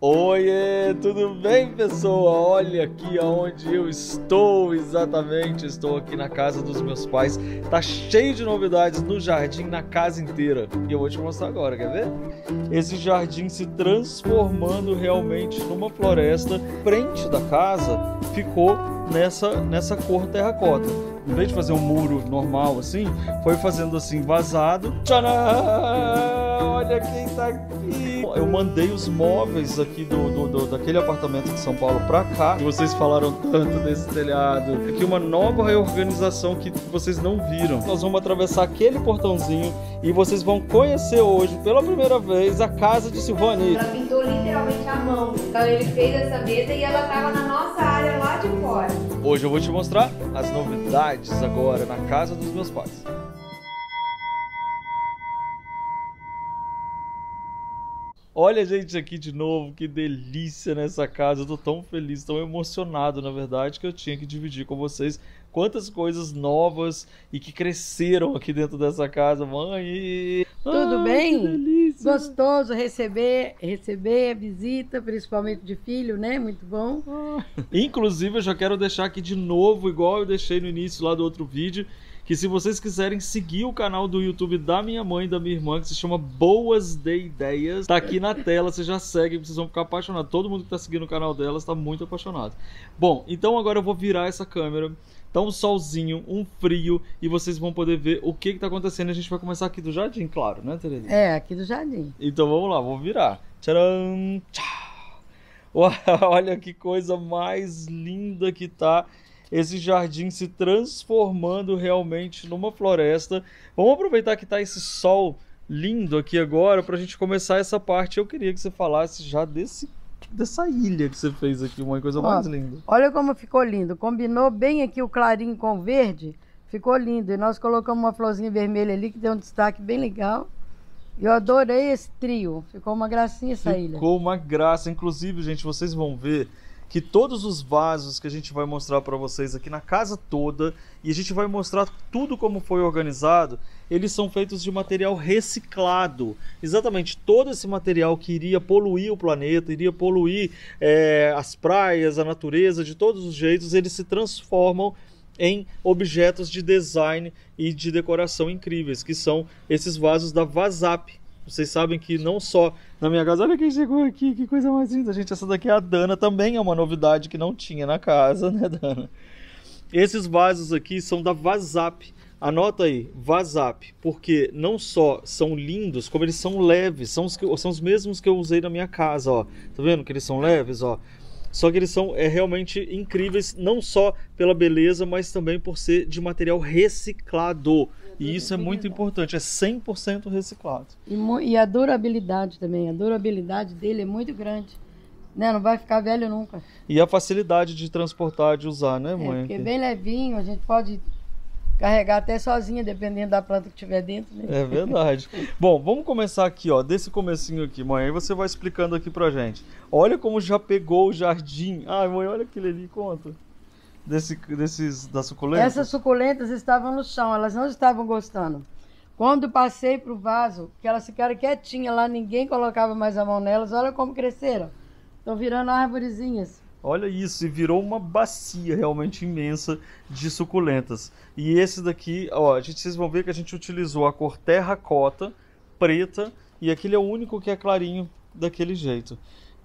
Oiê, tudo bem, pessoal? Olha aqui aonde eu estou exatamente. Estou aqui na casa dos meus pais. Tá cheio de novidades no jardim, na casa inteira. E eu vou te mostrar agora, quer ver? Esse jardim se transformando realmente numa floresta. Frente da casa ficou nessa, nessa cor terracota. Em vez de fazer um muro normal assim, foi fazendo assim vazado. Tcharam! Olha quem tá aqui! Eu mandei os móveis aqui do, do, do daquele apartamento de São Paulo pra cá. E vocês falaram tanto desse telhado. Aqui uma nova reorganização que vocês não viram. Nós vamos atravessar aquele portãozinho e vocês vão conhecer hoje, pela primeira vez, a casa de Silvani. Ela pintou literalmente a mão. Então ele fez essa mesa e ela tava na nossa área lá de fora. Hoje eu vou te mostrar as novidades agora na casa dos meus pais. Olha a gente aqui de novo, que delícia nessa casa. Eu tô tão feliz, tão emocionado, na verdade, que eu tinha que dividir com vocês quantas coisas novas e que cresceram aqui dentro dessa casa, mãe. Tudo Ai, bem? Gostoso receber, receber a visita, principalmente de filho, né? Muito bom. Ah. Inclusive, eu já quero deixar aqui de novo, igual eu deixei no início lá do outro vídeo, que se vocês quiserem seguir o canal do YouTube da minha mãe e da minha irmã, que se chama Boas de Ideias, tá aqui na tela, vocês já seguem, vocês vão ficar apaixonados. Todo mundo que tá seguindo o canal delas tá muito apaixonado. Bom, então agora eu vou virar essa câmera. Tá um solzinho, um frio, e vocês vão poder ver o que que tá acontecendo. A gente vai começar aqui do jardim, claro, né, Tereza? É, aqui do jardim. Então vamos lá, vou virar. Tcharam! Tchau! Olha que coisa mais linda que tá esse jardim se transformando realmente numa floresta. Vamos aproveitar que está esse sol lindo aqui agora para a gente começar essa parte. Eu queria que você falasse já desse dessa ilha que você fez aqui, uma coisa Ó, mais linda. Olha como ficou lindo. Combinou bem aqui o clarinho com o verde. Ficou lindo. E nós colocamos uma florzinha vermelha ali que deu um destaque bem legal. Eu adorei esse trio. Ficou uma gracinha essa Ficou ilha. Ficou uma graça. Inclusive, gente, vocês vão ver que todos os vasos que a gente vai mostrar para vocês aqui na casa toda e a gente vai mostrar tudo como foi organizado, eles são feitos de material reciclado. Exatamente todo esse material que iria poluir o planeta, iria poluir é, as praias, a natureza, de todos os jeitos, eles se transformam em objetos de design e de decoração incríveis, que são esses vasos da Vazap. Vocês sabem que não só na minha casa, olha quem chegou aqui, que coisa mais linda. Gente, essa daqui é a Dana, também é uma novidade que não tinha na casa, né, Dana? Esses vasos aqui são da Vazap. Anota aí, Vazap, porque não só são lindos, como eles são leves, são os, que, são os mesmos que eu usei na minha casa, ó. Tá vendo que eles são leves, ó? Só que eles são é, realmente incríveis, não só pela beleza, mas também por ser de material reciclado. E isso é muito importante, é 100% reciclado. E, e, a durabilidade também, a durabilidade dele é muito grande. Né? Não vai ficar velho nunca. E a facilidade de transportar, de usar, né, é, mãe? É, porque é bem levinho, a gente pode carregar até sozinha, dependendo da planta que tiver dentro. Né? É verdade. Bom, vamos começar aqui, ó, desse comecinho aqui, mãe. Aí você vai explicando aqui pra gente. Olha como já pegou o jardim. Ai, mãe, olha aquele ali, conta desse, desses, das suculentas? Essas suculentas estavam no chão, elas não estavam gostando. Quando passei para o vaso, que elas ficaram quietinhas lá, ninguém colocava mais a mão nelas, olha como cresceram. Estão virando árvorezinhas. Olha isso, e virou uma bacia realmente imensa de suculentas. E esse daqui, ó, a gente, vocês vão ver que a gente utilizou a cor terracota, preta, e aquele é o único que é clarinho daquele jeito.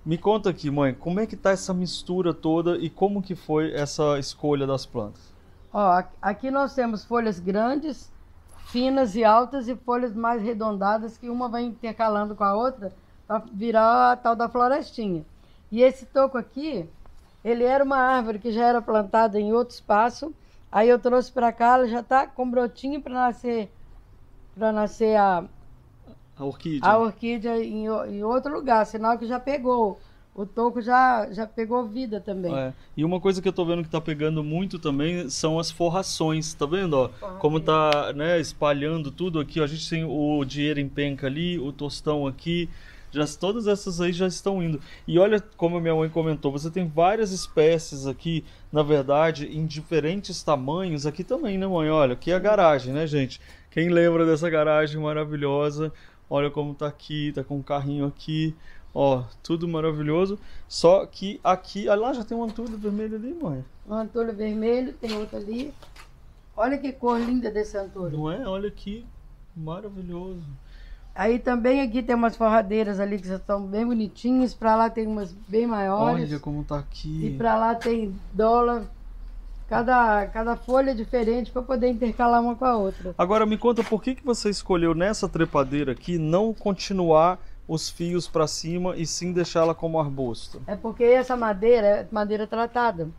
Me conta aqui, mãe, como é que tá essa mistura toda e como que foi essa escolha das plantas? Ó, aqui nós temos folhas grandes, finas e altas e folhas mais redondadas que uma vai intercalando com a outra para virar a tal da florestinha. E esse toco aqui, ele era uma árvore que já era plantada em outro espaço. Aí eu trouxe para cá, ela já está com brotinho para nascer para nascer a a orquídea. A orquídea em, em outro lugar, sinal que já pegou. O toco já, já pegou vida também. É. E uma coisa que eu tô vendo que tá pegando muito também são as forrações, tá vendo? Ó? Como tá né, espalhando tudo aqui. Ó. A gente tem o dinheiro em penca ali, o tostão aqui. Já, todas essas aí já estão indo. E olha como a minha mãe comentou, você tem várias espécies aqui, na verdade, em diferentes tamanhos. Aqui também, né, mãe? Olha, aqui é a garagem, né, gente? Quem lembra dessa garagem maravilhosa? Olha como tá aqui, tá com um carrinho aqui. Ó, tudo maravilhoso. Só que aqui, ah, lá já tem um antulho vermelho ali, mãe. Um antulho vermelho, tem outro ali. Olha que cor linda desse antulho. Não é? Olha aqui, maravilhoso. Aí também aqui tem umas forradeiras ali que estão bem bonitinhas. Pra lá tem umas bem maiores. Olha como tá aqui. E pra lá tem dólar. Cada, cada folha é diferente para poder intercalar uma com a outra. Agora me conta por que, que você escolheu nessa trepadeira aqui não continuar os fios para cima e sim deixá-la como arbusto? É porque essa madeira é madeira tratada.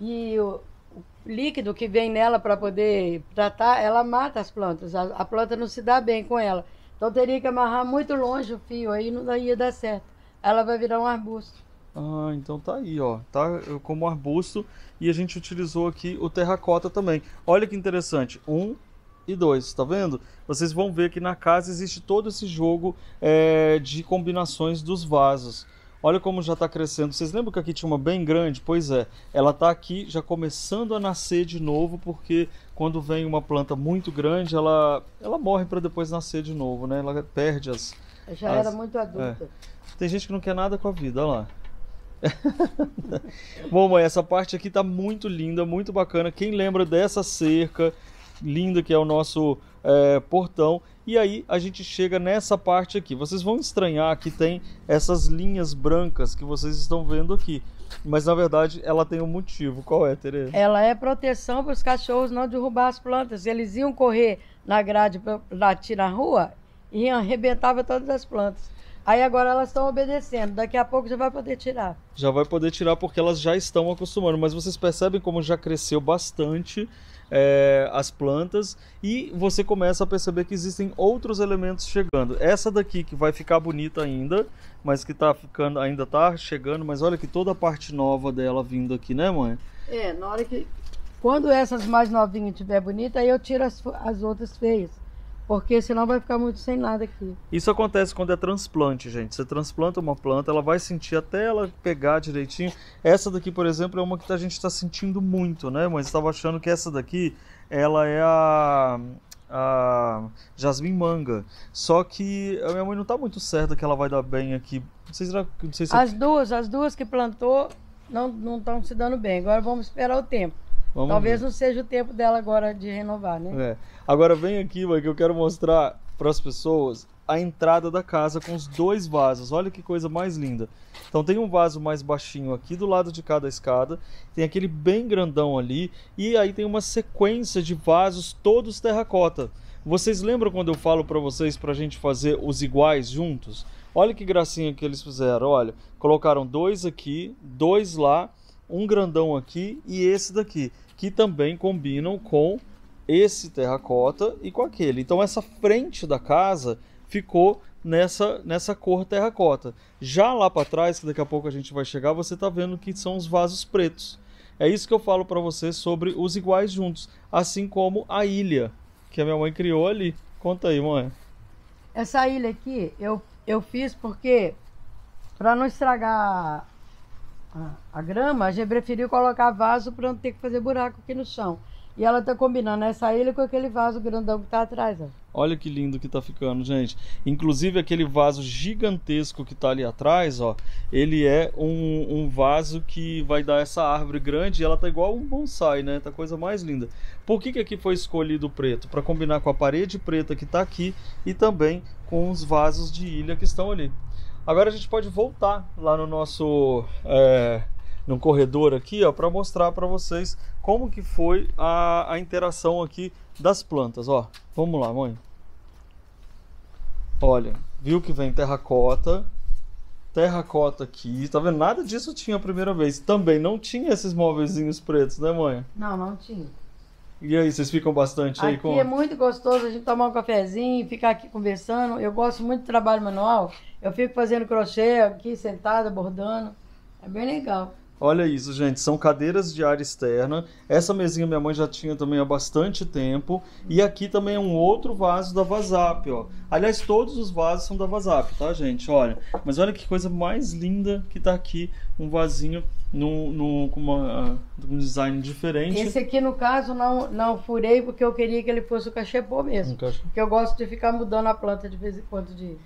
E o, o líquido que vem nela para poder tratar, ela mata as plantas. A, a, planta não se dá bem com ela. Então teria que amarrar muito longe o fio, aí não ia dar certo. Ela vai virar um arbusto. Ah, então tá aí, ó. Tá como arbusto e a gente utilizou aqui o terracota também. Olha que interessante. Um e dois, tá vendo? Vocês vão ver que na casa existe todo esse jogo é, de combinações dos vasos. Olha como já está crescendo. Vocês lembram que aqui tinha uma bem grande? Pois é, ela está aqui já começando a nascer de novo, porque quando vem uma planta muito grande, ela, ela morre para depois nascer de novo, né? Ela perde as. Já as, era muito adulta. É. Tem gente que não quer nada com a vida, olha lá. Bom, mãe, essa parte aqui tá muito linda, muito bacana. Quem lembra dessa cerca linda que é o nosso é, portão? E aí a gente chega nessa parte aqui. Vocês vão estranhar que tem essas linhas brancas que vocês estão vendo aqui. Mas na verdade ela tem um motivo. Qual é, Tereza? Ela é proteção para os cachorros não derrubar as plantas. Eles iam correr na grade latir na rua e arrebentava todas as plantas. Aí agora elas estão obedecendo. Daqui a pouco já vai poder tirar. Já vai poder tirar porque elas já estão acostumando. Mas vocês percebem como já cresceu bastante é, as plantas e você começa a perceber que existem outros elementos chegando. Essa daqui que vai ficar bonita ainda, mas que tá ficando, ainda tá chegando. Mas olha que toda a parte nova dela vindo aqui, né, mãe? É, na hora que quando essas mais novinhas estiver bonita, aí eu tiro as, as outras feias. Porque senão vai ficar muito sem nada aqui. Isso acontece quando é transplante, gente. Você transplanta uma planta, ela vai sentir até ela pegar direitinho. Essa daqui, por exemplo, é uma que a gente está sentindo muito, né? Mas estava achando que essa daqui, ela é a, a jasmim manga. Só que a minha mãe não está muito certa que ela vai dar bem aqui. Não sei, será, não sei se as duas, as duas que plantou não estão se dando bem. Agora vamos esperar o tempo. Vamos Talvez ver. não seja o tempo dela agora de renovar, né? É. Agora vem aqui, mãe, que eu quero mostrar para as pessoas a entrada da casa com os dois vasos. Olha que coisa mais linda. Então tem um vaso mais baixinho aqui do lado de cada escada, tem aquele bem grandão ali e aí tem uma sequência de vasos todos terracota. Vocês lembram quando eu falo para vocês para a gente fazer os iguais juntos? Olha que gracinha que eles fizeram. Olha, colocaram dois aqui, dois lá, um grandão aqui e esse daqui que também combinam com esse terracota e com aquele. Então essa frente da casa ficou nessa nessa cor terracota. Já lá para trás, que daqui a pouco a gente vai chegar, você está vendo que são os vasos pretos. É isso que eu falo para você sobre os iguais juntos, assim como a ilha que a minha mãe criou ali. Conta aí, mãe. Essa ilha aqui eu eu fiz porque para não estragar a, grama, a gente preferiu colocar vaso para não ter que fazer buraco aqui no chão. E ela tá combinando essa ilha com aquele vaso grandão que tá atrás, ó. Olha que lindo que tá ficando, gente. Inclusive aquele vaso gigantesco que tá ali atrás, ó. Ele é um, um vaso que vai dar essa árvore grande e ela tá igual um bonsai, né? Tá coisa mais linda. Por que que aqui foi escolhido o preto? Para combinar com a parede preta que tá aqui e também com os vasos de ilha que estão ali. Agora a gente pode voltar lá no nosso é, no corredor aqui, ó, para mostrar para vocês como que foi a, a interação aqui das plantas, ó. Vamos lá, mãe. Olha, viu que vem terracota, terracota aqui, tá vendo? Nada disso tinha a primeira vez. Também não tinha esses móveis pretos, né, mãe? Não, não tinha. E aí, vocês ficam bastante aqui aí com. Aqui é muito gostoso a gente tomar um cafezinho, ficar aqui conversando. Eu gosto muito de trabalho manual. Eu fico fazendo crochê aqui, sentada, bordando. É bem legal. Olha isso, gente, são cadeiras de área externa. Essa mesinha minha mãe já tinha também há bastante tempo. E aqui também é um outro vaso da Vazap, ó. Aliás, todos os vasos são da Vazap, tá, gente? Olha, mas olha que coisa mais linda que tá aqui, um vasinho no, no, com uma, um design diferente. Esse aqui, no caso, não, não furei porque eu queria que ele fosse o cachepô mesmo. Um Porque eu gosto de ficar mudando a planta de vez em quando de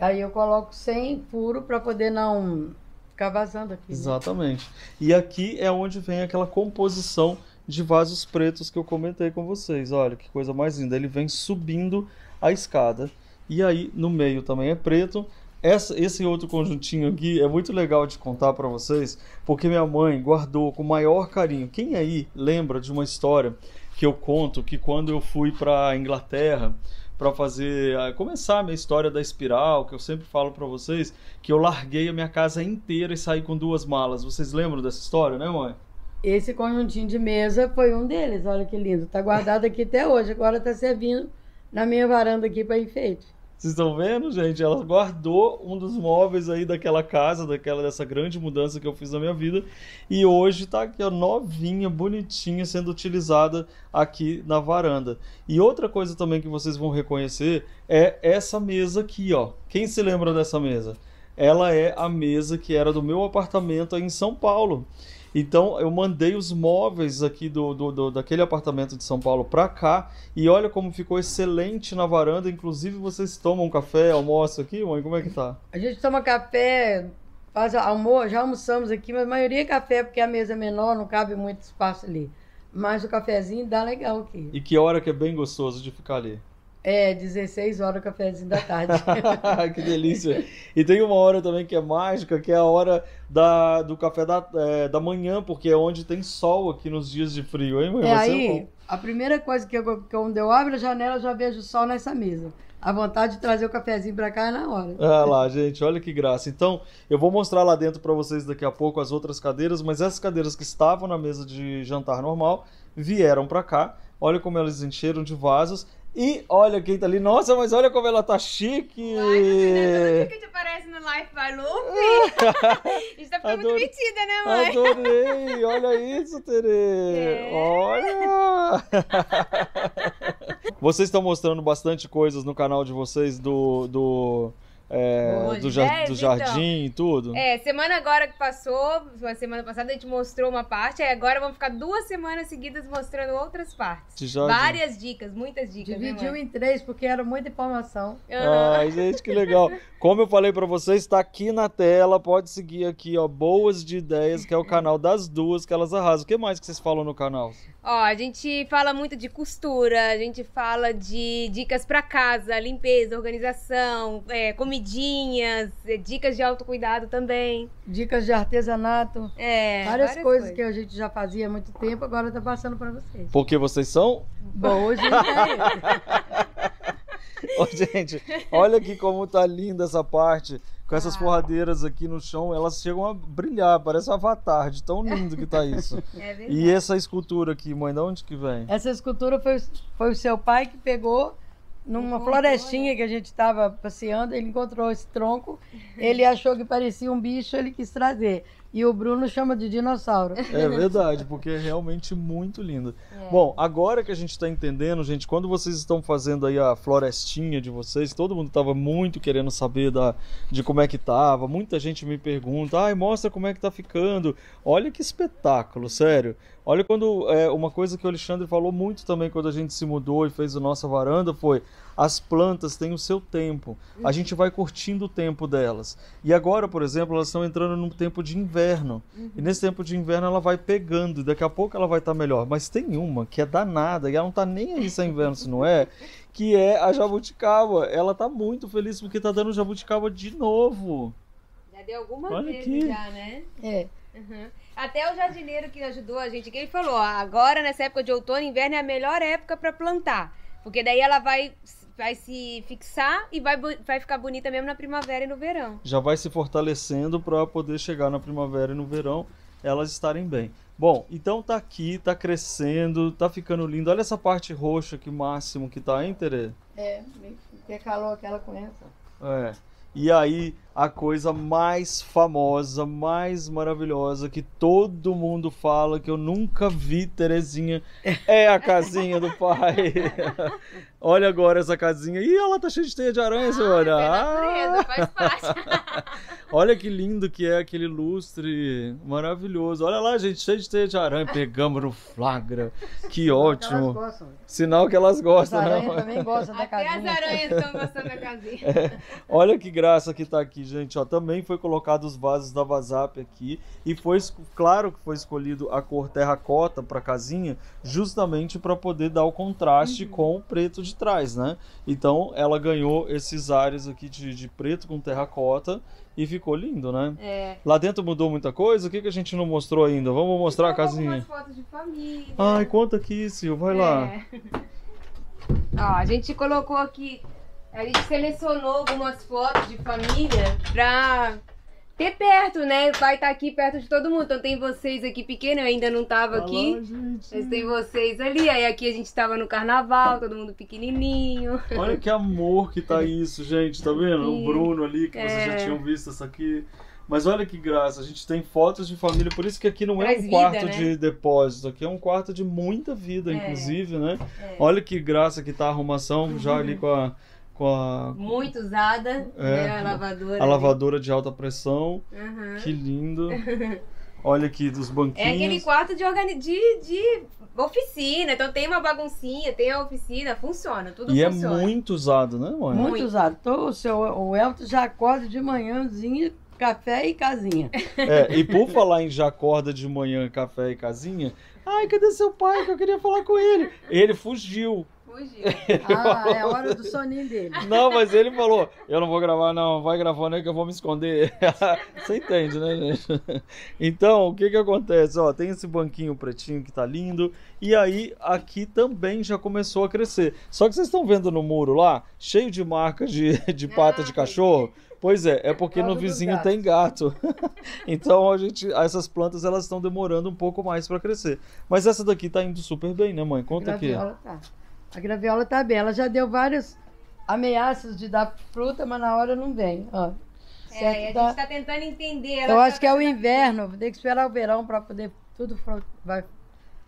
Aí eu coloco sem furo para poder não ficar vazando aqui. né? Exatamente. E aqui é onde vem aquela composição de vasos pretos que eu comentei com vocês. Olha que coisa mais linda. Ele vem subindo a escada. E aí no meio também é preto. Essa, esse outro conjuntinho aqui é muito legal de contar para vocês, porque minha mãe guardou com o maior carinho. Quem aí lembra de uma história que eu conto que quando eu fui para Inglaterra para fazer a- começar a minha história da espiral, que eu sempre falo para vocês, que eu larguei a minha casa inteira e saí com duas malas. Vocês lembram dessa história, né, mãe? Esse conjuntinho de mesa foi um deles, olha que lindo. Tá guardado aqui até hoje, agora tá servindo na minha varanda aqui para enfeite. Vocês estão vendo, gente? Ela guardou um dos móveis aí daquela casa, daquela dessa grande mudança que eu fiz na minha vida, e hoje tá aqui, ó, novinha, bonitinha, sendo utilizada aqui na varanda. E outra coisa também que vocês vão reconhecer é essa mesa aqui, ó. Quem se lembra dessa mesa? Ela é a mesa que era do meu apartamento aí em São Paulo. Então eu mandei os móveis aqui do, do, do- daquele apartamento de São Paulo para cá e olha como ficou excelente na varanda. Inclusive vocês tomam café, almoçam aqui, mãe? Como é que tá? A gente toma café, faz almoço, já almoçamos aqui, mas a maioria é café, porque a mesa é menor, não cabe muito espaço ali. Mas o cafezinho dá legal aqui. E que hora que é bem gostoso de ficar ali. É, 16 horas o cafezinho da tarde. que delícia! E tem uma hora também que é mágica, que é a hora da, do café da, é, da manhã, porque é onde tem sol aqui nos dias de frio, hein, mãe? É, ser aí, a primeira coisa que eu, quando eu abro a janela, eu já vejo o sol nessa mesa. A vontade de trazer o cafezinho pra cá é na hora. Ah lá, gente, olha que graça. Então, eu vou mostrar lá dentro para vocês daqui a pouco as outras cadeiras, mas essas cadeiras que estavam na mesa de jantar normal vieram para cá. Olha como elas encheram de vasos. E olha quem tá ali. Nossa, mas olha como ela tá chique! Ai, Deus, que a gente aparece no Life by Loop. a gente tá ficando muito Adorei. metida, né, mãe? Adorei! Olha isso, Tere! É. Olha! Vocês estão mostrando bastante coisas no canal de vocês do, do, é, do, jar- do então. jardim e tudo? É, semana agora que passou, semana passada a gente mostrou uma parte, aí agora vamos ficar duas semanas seguidas mostrando outras partes. De jardim. Várias dicas, muitas dicas. Dividiu né, em três, porque era muita informação. Aham. Ai, gente, que legal. Como eu falei pra vocês, tá aqui na tela, pode seguir aqui, ó, Boas de Ideias, que é o canal das duas que elas arrasam. O que mais que vocês falam no canal? Ó, a gente fala muito de costura, a gente fala de dicas pra casa, limpeza, organização, é, comidinhas, é, dicas de autocuidado também. Dicas de artesanato. É, várias, coisas, que a gente já fazia há muito tempo, agora tá passando pra vocês. Porque vocês são Bom, hoje é Ô, gente, olha aqui como tá linda essa parte. Com essas Ah. forradeiras aqui no chão, elas chegam a brilhar, parece um avatar, de tão lindo que tá isso. É verdade. E essa escultura aqui, mãe, de onde que vem? Essa escultura foi, foi o seu pai que pegou numa Encontrou, florestinha que a gente estava passeando, ele encontrou esse tronco, ele achou que parecia um bicho, ele quis trazer. E o Bruno chama de dinossauro. É verdade, porque é realmente muito linda. É. Bom, agora que a gente está entendendo, gente, quando vocês estão fazendo aí a florestinha de vocês, todo mundo estava muito querendo saber da, de como é que tava. Muita gente me pergunta, ai, mostra como é que tá ficando. Olha que espetáculo, sério. Olha quando é, uma coisa que o Alexandre falou muito também quando a gente se mudou e fez a nossa varanda foi as plantas têm o seu tempo. A gente vai curtindo o tempo delas. E agora, por exemplo, elas estão entrando num tempo de inverno. E nesse tempo de inverno ela vai pegando e daqui a pouco ela vai estar melhor. Mas tem uma que é danada e ela não tá nem aí se é inverno se não é, que é a jabuticaba. Ela tá muito feliz porque tá dando jabuticaba de novo. Já deu algumas Olha vezes aqui. já, né? É. Uhum. Até o jardineiro que ajudou a gente, que ele falou, ó, agora nessa época de outono e inverno é a melhor época para plantar, porque daí ela vai vai se fixar e vai, vai ficar bonita mesmo na primavera e no verão. Já vai se fortalecendo para poder chegar na primavera e no verão elas estarem bem. Bom, então tá aqui, tá crescendo, tá ficando lindo. Olha essa parte roxa que máximo que tá, hein, Tere? É, que calor que ela conhece. É. E aí, a coisa mais famosa, mais maravilhosa que todo mundo fala que eu nunca vi, Terezinha, é a casinha do pai. Olha agora essa casinha. Ih, ela tá cheia de teia de aranha, olha. é Ah! natureza, faz parte. Olha que lindo que é aquele lustre. Maravilhoso. Olha lá, gente, cheio de teia de aranha. Pegamos no flagra. Que Elas ótimo. gostam. Sinal que elas As gostam, aranhas né? também gostam da Até as casinha. aranhas estão gostando da casinha. Olha que graça que tá aqui, gente. Ó, também foi colocado os vasos da Vazap aqui. E foi claro que foi escolhido a cor terracota para casinha, justamente para poder dar o contraste com o preto de trás, né? Então ela ganhou esses ares aqui de, de preto com terracota e ficou lindo, né? É. Lá dentro mudou muita coisa? O que, que a gente não mostrou ainda? Vamos mostrar a casinha. Fotos de família. Ai, conta aqui, Sil, vai lá. É. Ó, a gente colocou aqui, a gente selecionou algumas fotos de família pra ter perto, né? O pai tá aqui perto de todo mundo. Então tem vocês aqui pequeno, eu ainda não tava Olha aqui. gente. Mas tem vocês ali, aí aqui a gente tava no carnaval, todo mundo pequenininho. Olha que amor que tá isso, gente. Tá vendo? O Sim. Bruno ali, que vocês já É. tinham visto essa aqui. Mas olha que graça, a gente tem fotos de família, por isso que aqui não é Traz um vida, quarto né? de depósito, aqui é um quarto de muita vida, É. inclusive, né? É. Olha que graça que tá a arrumação já ali com a, com a, Muito usada, É. né? A lavadora. a lavadora de alta pressão. Uhum. Que lindo. Olha aqui dos É banquinhos. aquele quarto de, organi... de, de oficina, então tem uma baguncinha, tem a oficina, funciona, tudo E é funciona. muito usado, né, mãe? Muito, Muito. usado. Então, o, seu, o Elton já acorda de manhãzinha, café e casinha. É, e por falar em já acorda de manhã, café e casinha, ai, cadê seu pai que eu queria falar com ele? Ele fugiu. Fugiu. Ah, é a hora do soninho dele. Não, mas ele falou, eu não vou gravar não, vai gravando aí que eu vou me esconder. Você entende, né, gente? Então, o que que acontece? Ó, tem esse banquinho pretinho que tá lindo, e aí aqui também já começou a crescer. Só que vocês estão vendo no muro lá, cheio de marcas de, de pata de Ah, cachorro? Pois é, é porque Por no vizinho gatos. tem gato. então a gente, essas plantas elas estão demorando um pouco mais para crescer. Mas essa daqui tá indo super bem, né, mãe? Conta aqui. tá. A graviola tá bem. Ela já deu várias ameaças de dar fruta, mas na hora não vem. Ó. É, Certo, e a tá? gente tá tentando entender. ela Eu tá acho que é o inverno, vou ter que esperar o verão para poder tudo vai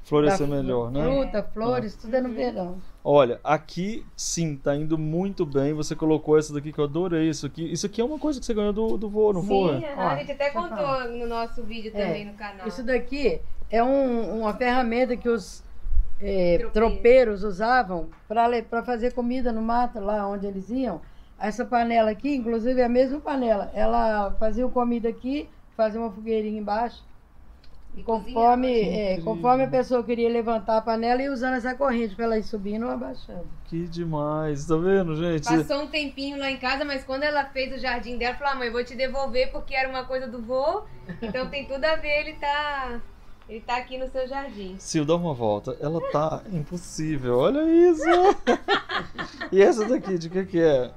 Florescer melhor, né? Fruta, flores, tudo é no verão. Olha, aqui sim, tá indo muito bem. Você colocou essa daqui que eu adorei. Isso aqui, isso aqui é uma coisa que você ganhou do, do vô, não Sim, foi? Ó, a gente até contou no nosso vídeo É, também no canal. Isso daqui é um- uma ferramenta que os é, Tropeiros. tropeiros usavam para fazer comida no mato, lá onde eles iam. Essa panela aqui, inclusive, é a mesma panela. Ela fazia comida aqui, fazia uma fogueirinha embaixo. E Conforme, é, conforme a pessoa queria levantar a panela e usando essa corrente para ela ir subindo ou abaixando. Que demais, tá vendo, gente? Passou um tempinho lá em casa, mas quando ela fez o jardim dela, falou: ah, mãe, vou te devolver porque era uma coisa do vô. Então tem tudo a ver, ele tá. Ele tá aqui no seu jardim. Sil, dá uma volta. Ela tá impossível, olha isso! e essa daqui, de que que é?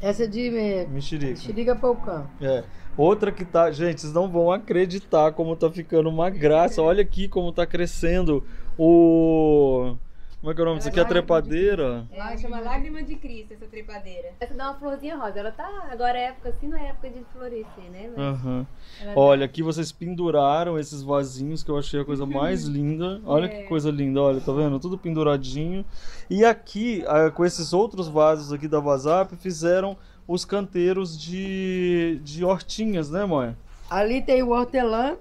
Essa é de é, Mexerica. xeriga poucão. É. Outra que tá. Gente, vocês não vão acreditar como tá ficando uma graça. Olha aqui como tá crescendo o. Como é que é o nome disso aqui? A trepadeira. Ela chama Lágrima de Cristo, essa trepadeira. Essa dá uma florzinha rosa. Ela tá. Agora é época assim, não é época de florescer, né? Mas Aham. ela tá- Olha, aqui vocês penduraram esses vasinhos que eu achei a coisa mais linda. Olha que É. coisa linda, olha, tá vendo? Tudo penduradinho. E aqui, ah, com esses outros vasos aqui da Vazap, fizeram os canteiros de, de hortinhas, né, mãe? Ali tem o hortelã,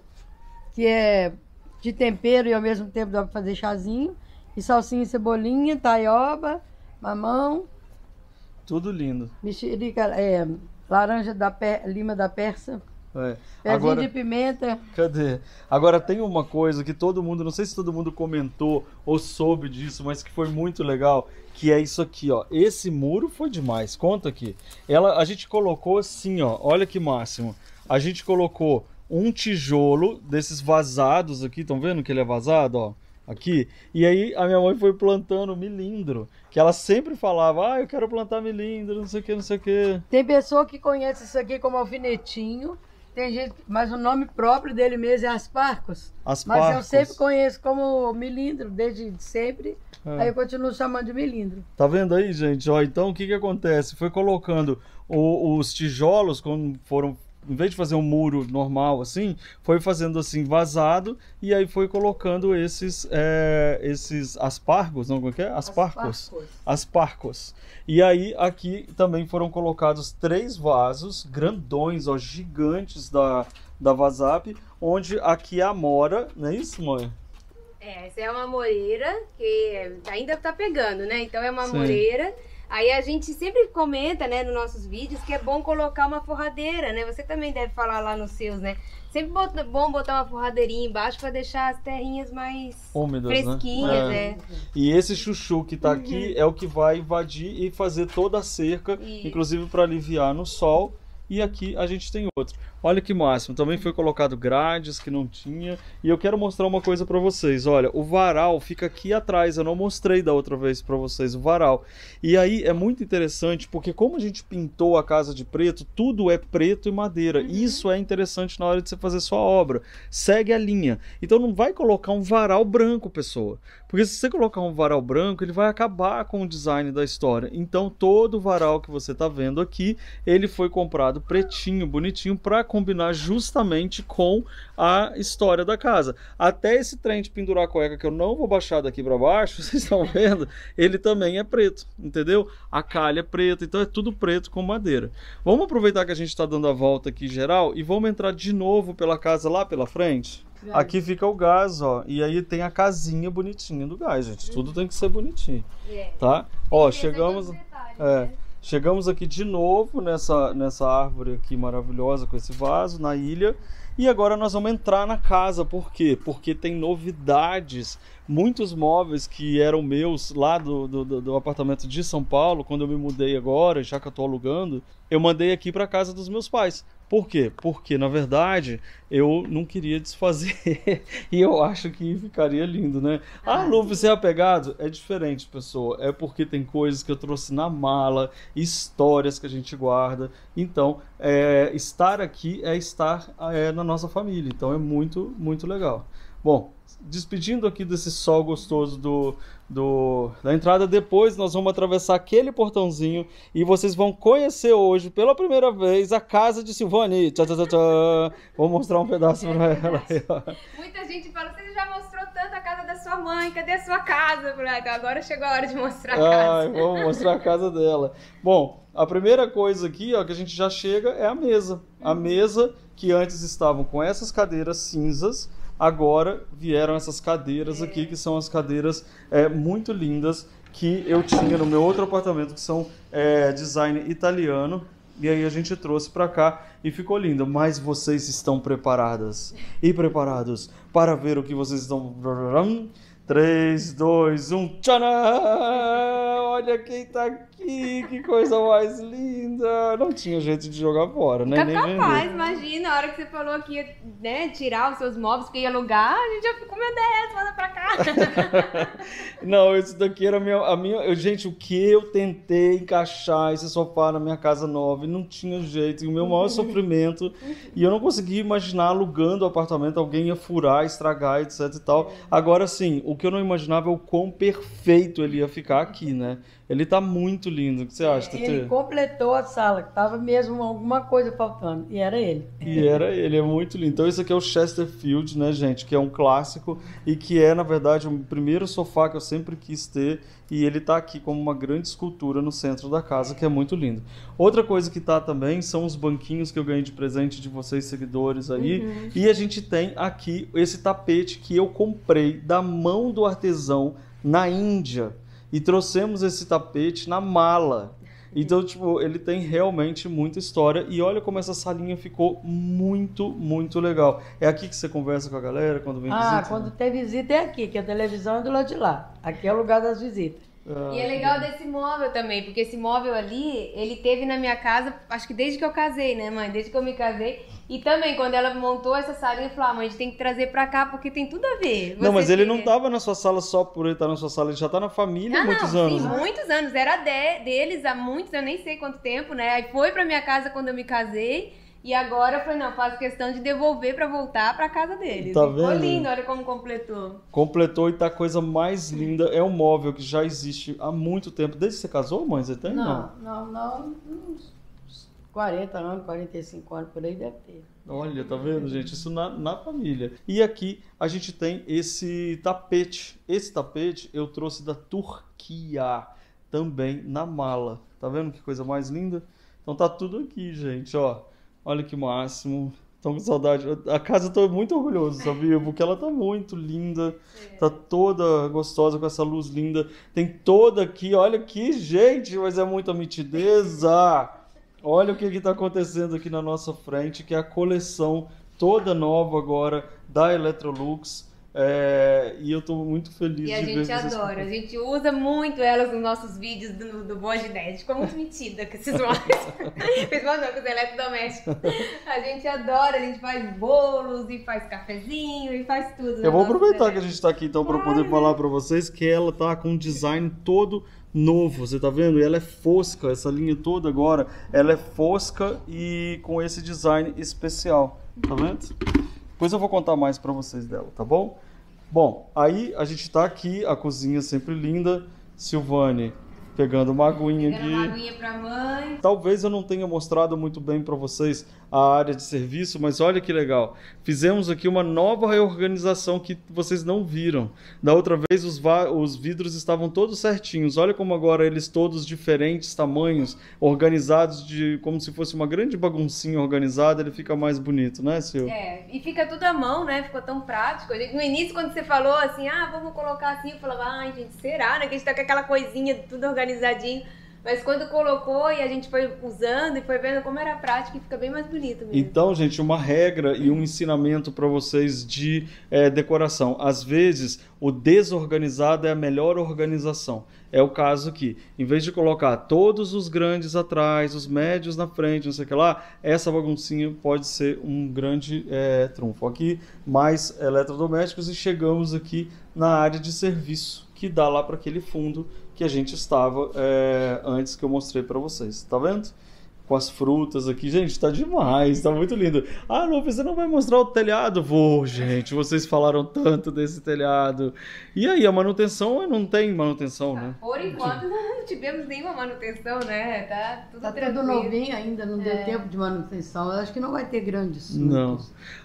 que é de tempero e ao mesmo tempo dá para fazer chazinho. E salsinha e cebolinha, taioba, mamão, Tudo lindo. mexerica, é, laranja da per, lima da persa, É. Agora, de pimenta. cadê? Agora tem uma coisa que todo mundo, não sei se todo mundo comentou ou soube disso, mas que foi muito legal, que é isso aqui, ó. Esse muro foi demais. Conta aqui. Ela, a gente colocou assim, ó. Olha que máximo. A gente colocou um tijolo desses vazados aqui, estão vendo que ele é vazado, ó? Aqui. E aí a minha mãe foi plantando milindro, que ela sempre falava: "Ah, eu quero plantar milindro, não sei o que, não sei o que". Tem pessoa que conhece isso aqui como alfinetinho, tem gente, mas o nome próprio dele mesmo é asparcos. As Mas eu sempre conheço como milindro, desde sempre. É. Aí eu continuo chamando de milindro. Tá vendo aí, gente? Ó, então o que que acontece? Foi colocando o- os tijolos quando foram em vez de fazer um muro normal assim, foi fazendo assim vazado e aí foi colocando esses é, esses aspargos, não como é que é? Asparcos. Asparcos. E aí aqui também foram colocados três vasos grandões, ó, gigantes da da Vazap, onde aqui é a mora, não é isso, mãe? É, essa é uma moreira que ainda tá pegando, né? Então é uma Sim. moreira. Aí a gente sempre comenta, né, nos nossos vídeos, que é bom colocar uma forradeira, né? Você também deve falar lá nos seus, né? Sempre bota- bom botar uma forradeirinha embaixo pra deixar as terrinhas mais Úmidas, né? fresquinhas, É. é. E esse chuchu que tá aqui é o que vai invadir e fazer toda a cerca, Isso. inclusive para aliviar no sol. E aqui a gente tem outro. Olha que máximo. Também foi colocado grades que não tinha. E eu quero mostrar uma coisa para vocês. Olha, o varal fica aqui atrás. Eu não mostrei da outra vez para vocês o varal. E aí é muito interessante porque como a gente pintou a casa de preto, tudo é preto e madeira. Isso é interessante na hora de você fazer sua obra. Segue a linha. Então não vai colocar um varal branco, pessoa. Porque se você colocar um varal branco, ele vai acabar com o design da história. Então todo varal que você está vendo aqui, ele foi comprado pretinho, bonitinho, para combinar justamente com a história da casa. Até esse trem de pendurar a cueca que eu não vou baixar daqui para baixo, vocês estão vendo, ele também é preto, entendeu? A calha é preta, então é tudo preto com madeira. Vamos aproveitar que a gente está dando a volta aqui geral e vamos entrar de novo pela casa lá pela frente. Aqui fica o gás, ó. E aí tem a casinha bonitinha do gás, gente. Tudo tem que ser bonitinho, É. tá? Ó, chegamos. É, né? Chegamos aqui de novo nessa, nessa árvore aqui maravilhosa com esse vaso na ilha. E agora nós vamos entrar na casa. Por quê? Porque tem novidades. Muitos móveis que eram meus lá do, do, do- apartamento de São Paulo, quando eu me mudei agora, já que eu tô alugando, eu mandei aqui para casa dos meus pais. Por quê? Porque, na verdade, eu não queria desfazer. e eu acho que ficaria lindo, né? Ah, Lu, você é apegado? É diferente, pessoa. É porque tem coisas que eu trouxe na mala, histórias que a gente guarda. Então, é, estar aqui é estar é, na nossa família. Então, é muito, muito legal. Bom, despedindo aqui desse sol gostoso do, do, da entrada, depois nós vamos atravessar aquele portãozinho e vocês vão conhecer hoje, pela primeira vez, a casa de Silvane. Tchá, tchá, tchá, tchá. Vou mostrar um pedaço pra ela. aí, ó. Muita gente fala, você já mostrou tanto a casa da sua mãe, cadê a sua casa? "Ah, então agora chegou a hora de mostrar a casa. Ai, vamos mostrar a casa dela. Bom, a primeira coisa aqui, ó, que a gente já chega é a mesa. A mesa que antes estavam com essas cadeiras cinzas, agora vieram essas cadeiras aqui, que são as cadeiras é, muito lindas que eu tinha no meu outro apartamento, que são é, design italiano. E aí a gente trouxe pra cá e ficou lindo. Mas vocês estão preparadas e preparados para ver o que vocês estão. 3, 2, 1. Tcharam! Olha quem tá aqui, que coisa mais linda. Não tinha jeito de jogar fora, né? Nem capaz, vender. imagina, a hora que você falou que ia né, tirar os seus móveis, que ia alugar, a gente já ficou, meu Deus, manda pra cá. Não, isso daqui era a minha, a minha. gente, o que eu tentei encaixar esse sofá na minha casa nova e não tinha jeito. E o meu maior sofrimento. E eu não conseguia imaginar alugando o apartamento, alguém ia furar, estragar, etc e tal. Agora sim, o que eu não imaginava é o quão perfeito ele ia ficar aqui, né? Ele tá muito lindo. O que você acha, Ele Tete? completou a sala, que tava mesmo alguma coisa faltando. E era ele. E era ele, é muito lindo. Então, esse aqui é o Chesterfield, né, gente? Que é um clássico e que é, na verdade, o primeiro sofá que eu sempre quis ter. E ele tá aqui como uma grande escultura no centro da casa, que é muito lindo. Outra coisa que tá também são os banquinhos que eu ganhei de presente de vocês, seguidores aí. E a gente tem aqui esse tapete que eu comprei da mão do artesão na Índia. E trouxemos esse tapete na mala. Então, tipo, ele tem realmente muita história. E olha como essa salinha ficou muito, muito legal. É aqui que você conversa com a galera quando vem Ah, visita? quando tem visita é aqui, que a televisão é do lado de lá. Aqui é o lugar das visitas. Ah, E é legal desse móvel também, porque esse móvel ali, ele teve na minha casa, acho que desde que eu casei, né, mãe? Desde que eu me casei. E também, quando ela montou essa salinha, eu falei, ah, mãe, a gente tem que trazer pra cá, porque tem tudo a ver. Não, Você mas ele não tava na sua sala só por ele estar na sua sala, ele já tá na família há Ah, muitos não, anos. Sim, né? muitos anos. Era de- deles há muitos, eu nem sei quanto tempo, né? Aí foi pra minha casa quando eu me casei. E agora eu falei, não, faço questão de devolver pra voltar pra casa deles. Tá Ficou vendo? lindo, olha como completou. Completou e tá a coisa mais linda. É um móvel que já existe há muito tempo. Desde que você casou, mãe? Você tem? Não, não, não. uns 40 anos, 45 anos, por aí deve ter. Olha, tá vendo, gente? Isso na, na família. E aqui a gente tem esse tapete. Esse tapete eu trouxe da Turquia, também na mala. Tá vendo que coisa mais linda? Então tá tudo aqui, gente, ó. Olha que máximo. Tô com saudade. A casa eu tô muito orgulhoso, sabia? Porque ela tá muito linda. Tá toda gostosa com essa luz linda. Tem toda aqui, olha aqui, gente, mas é muita mitideza. Olha o que está acontecendo aqui na nossa frente, que é a coleção toda nova agora da Electrolux. É, e eu estou muito feliz e a de ver gente adora, a gente usa muito elas nos nossos vídeos do, do Boa de. A gente ficou muito metida com esses móveis. Esses móveis com os eletrodomésticos. A gente adora, a gente faz bolos e faz cafezinho e faz tudo. Eu vou aproveitar que a gente está aqui então para poder falar para vocês que ela tá com um design todo novo, você tá vendo? E ela é fosca, essa linha toda agora, ela é fosca e com esse design especial, tá vendo? Depois eu vou contar mais para vocês dela, tá bom? Bom, aí a gente tá aqui, a cozinha sempre linda, Silvane pegando uma aguinha Pegando aqui. uma aguinha pra mãe. Talvez eu não tenha mostrado muito bem para vocês a área de serviço, mas olha que legal. Fizemos aqui uma nova reorganização que vocês não viram. Da outra vez os, os vidros estavam todos certinhos. Olha como agora eles todos diferentes tamanhos, organizados de como se fosse uma grande baguncinha organizada, ele fica mais bonito, né, Sil? É, e fica tudo à mão, né? Ficou tão prático. No início, quando você falou assim, ah, vamos colocar assim, eu falava, ai, gente, será, né? Que a gente tá com aquela coisinha tudo organizadinho. Mas quando colocou e a gente foi usando e foi vendo como era prático, fica bem mais bonito mesmo. Então, gente, uma regra e um ensinamento para vocês de é, decoração. Às vezes, o desorganizado é a melhor organização. É o caso aqui. Em vez de colocar todos os grandes atrás, os médios na frente, não sei o que lá, essa baguncinha pode ser um grande é, trunfo. Aqui, mais eletrodomésticos e chegamos aqui na área de serviço, que dá lá para aquele fundo que a gente estava é, antes que eu mostrei para vocês. Tá vendo? Com as frutas aqui. Gente, tá demais, tá muito lindo. Ah, não, você não vai mostrar o telhado? Vou, gente, vocês falaram tanto desse telhado. E aí, a manutenção não tem manutenção, né? Por enquanto não tivemos nenhuma manutenção, né? Tá tudo Tá tudo novinho ainda, não deu É. tempo de manutenção. Eu acho que não vai ter grandes Não.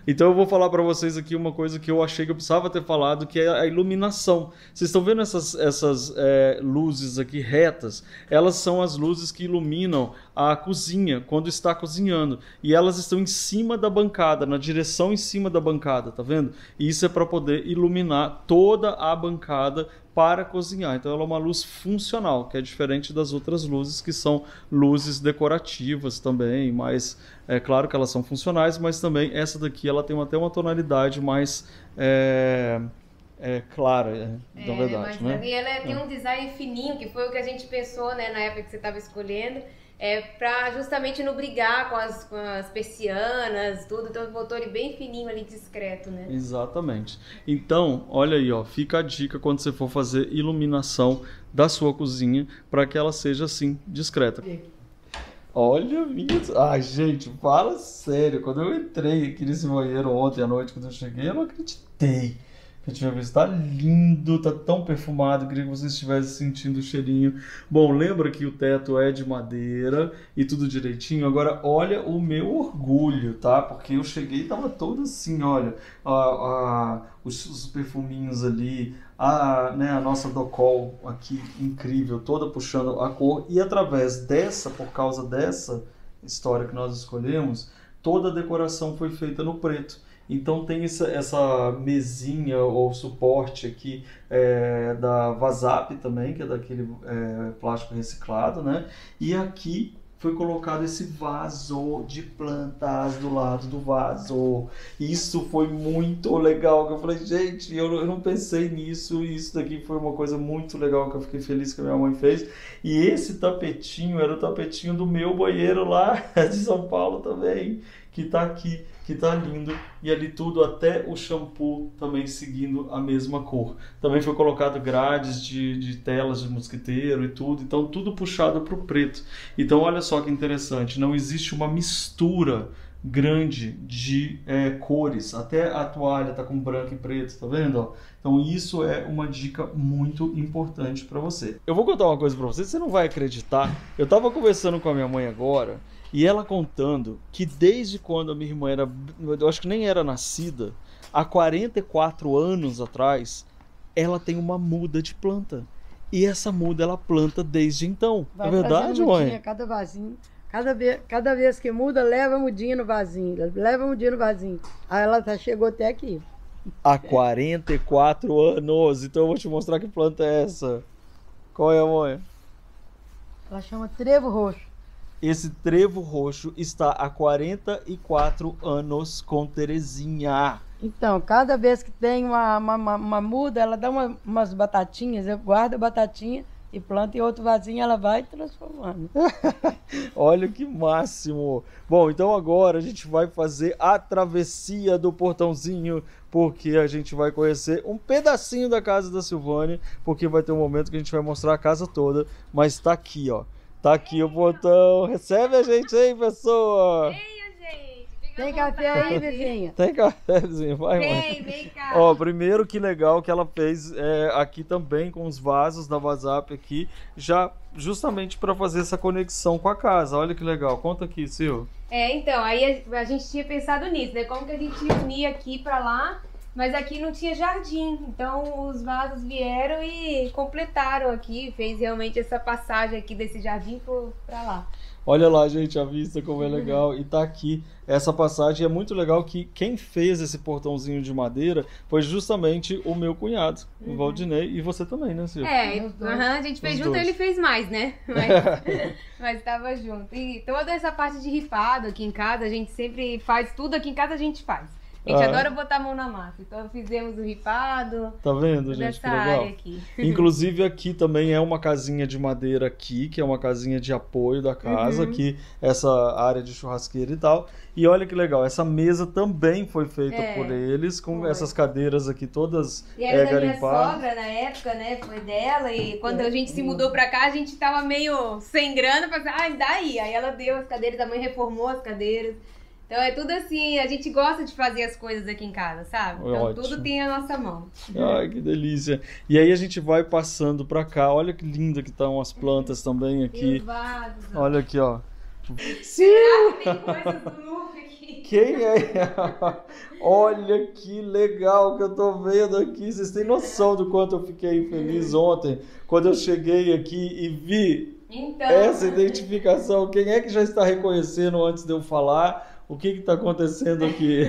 Então eu vou falar para vocês aqui uma coisa que eu achei que eu precisava ter falado, que é a iluminação. Vocês estão vendo essas, essas é, luzes aqui retas? Elas são as luzes que iluminam a cozinha quando está cozinhando. E elas estão em cima da bancada, na direção em cima da bancada, tá vendo? E isso é para poder iluminar toda a bancada para cozinhar. Então ela é uma luz funcional, que é diferente das outras luzes que são luzes decorativas também, mas é claro que elas são funcionais, mas também essa daqui ela tem até uma tonalidade mais é, é, clara, é, na É, verdade, mas né? E ela tem um design fininho, que foi o que a gente pensou, né, na época que você estava escolhendo, é para justamente não brigar com as, com as persianas, tudo. Então botou ele bem fininho ali, discreto, né? Exatamente. Então, olha aí, ó, fica a dica quando você for fazer iluminação da sua cozinha para que ela seja assim discreta. Olha isso. Ai, gente, fala sério. Quando eu entrei aqui nesse banheiro ontem à noite, quando eu cheguei, eu não acreditei que eu tinha visto. Tá lindo, tá tão perfumado. Queria que vocês estivessem sentindo o cheirinho. Bom, lembra que o teto é de madeira e tudo direitinho. Agora, olha o meu orgulho, tá? Porque eu cheguei e tava todo assim, olha. a- a- os, os perfuminhos ali, a, né, a nossa docol aqui incrível, toda puxando a cor. E através dessa, por causa dessa história que nós escolhemos, toda a decoração foi feita no preto. Então tem essa, essa mesinha ou suporte aqui é, da Vazap também, que é daquele é, plástico reciclado, né? E aqui foi colocado esse vaso de plantas do lado do vaso. Isso foi muito legal. Eu falei, gente, eu, eu não pensei nisso. Isso daqui foi uma coisa muito legal que eu fiquei feliz que a minha mãe fez. E esse tapetinho era o tapetinho do meu banheiro lá de São Paulo também, que tá aqui, que tá lindo. E ali tudo, até o shampoo também seguindo a mesma cor. Também foi colocado grades de, de telas de mosquiteiro e tudo. Então tudo puxado pro preto. Então olha só que interessante, não existe uma mistura grande de é, cores. Até a toalha tá com branco e preto, tá vendo? Então isso é uma dica muito importante para você. Eu vou contar uma coisa para você, você não vai acreditar. Eu tava conversando com a minha mãe agora E ela contando que desde quando a minha irmã era, eu acho que nem era nascida, há 44 anos atrás, ela tem uma muda de planta. E essa muda ela planta desde então. Vai é verdade, mudinha, mãe? Cada vasinho. Cada vez, cada vez que muda, leva a mudinha no vasinho. Leva a mudinha no vasinho. Aí ela tá, chegou até aqui. Há 44 anos. Então eu vou te mostrar que planta é essa. Qual é, mãe? Ela chama trevo roxo. Esse trevo roxo está há 44 anos com Terezinha. Então, cada vez que tem uma, uma, uma- uma muda, ela dá uma- umas batatinhas, eu guardo a batatinha e planta em outro vasinho, ela vai transformando. Olha que máximo! Bom, então agora a gente vai fazer a travessia do portãozinho, porque a gente vai conhecer um pedacinho da casa da Silvânia, porque vai ter um momento que a gente vai mostrar a casa toda, mas tá aqui, ó. Tá aqui o portão. Recebe a gente aí, pessoa! Venha, gente. Fica Tem café aí, vizinha? Tem cafezinho, vai, mãe. Vem, vem cá. Ó, primeiro que legal que ela fez é, aqui também com os vasos da WhatsApp aqui, já justamente para fazer essa conexão com a casa. Olha que legal. Conta aqui, Sil. É, então, aí a, a gente tinha pensado nisso, né? Como que a gente ia unir aqui pra lá, mas aqui não tinha jardim. Então os vasos vieram e completaram aqui, fez realmente essa passagem aqui desse jardim pra lá. Olha lá, gente, a vista como é legal. E tá aqui essa passagem. É muito legal que quem fez esse portãozinho de madeira foi justamente o meu cunhado, o Valdinei, e você também, né, Sil? É, aham, a gente fez Os junto, dois. ele fez mais, né? Mas, mas tava junto. E toda essa parte de ripado aqui em casa, a gente sempre faz, tudo aqui em casa a gente faz. A gente Ah. adora botar a mão na massa. Então fizemos o ripado, Tá vendo, gente? Que legal. área aqui. Inclusive aqui também é uma casinha de madeira aqui, que é uma casinha de apoio da casa, Uhum. aqui essa área de churrasqueira e tal. E olha que legal, essa mesa também foi feita É, por eles, com foi. essas cadeiras aqui todas E é, era da minha garimpadas. sogra na época, né? Foi dela. E quando a gente se mudou pra cá, a gente tava meio sem grana. Pra ah, daí. Aí ela deu as cadeiras, a mãe reformou as cadeiras. Então é tudo assim, a gente gosta de fazer as coisas aqui em casa, sabe? Então Ótimo. tudo tem a nossa mão. Ai, que delícia. E aí a gente vai passando pra cá. Olha que linda que estão as plantas também aqui. Olha aqui, ó. Será que tem coisas do Luffy aqui? Quem é? Olha que legal que eu tô vendo aqui. Vocês têm noção do quanto eu fiquei feliz ontem quando eu cheguei aqui e vi Então. essa identificação. Quem é que já está reconhecendo antes de eu falar? O que está acontecendo aqui?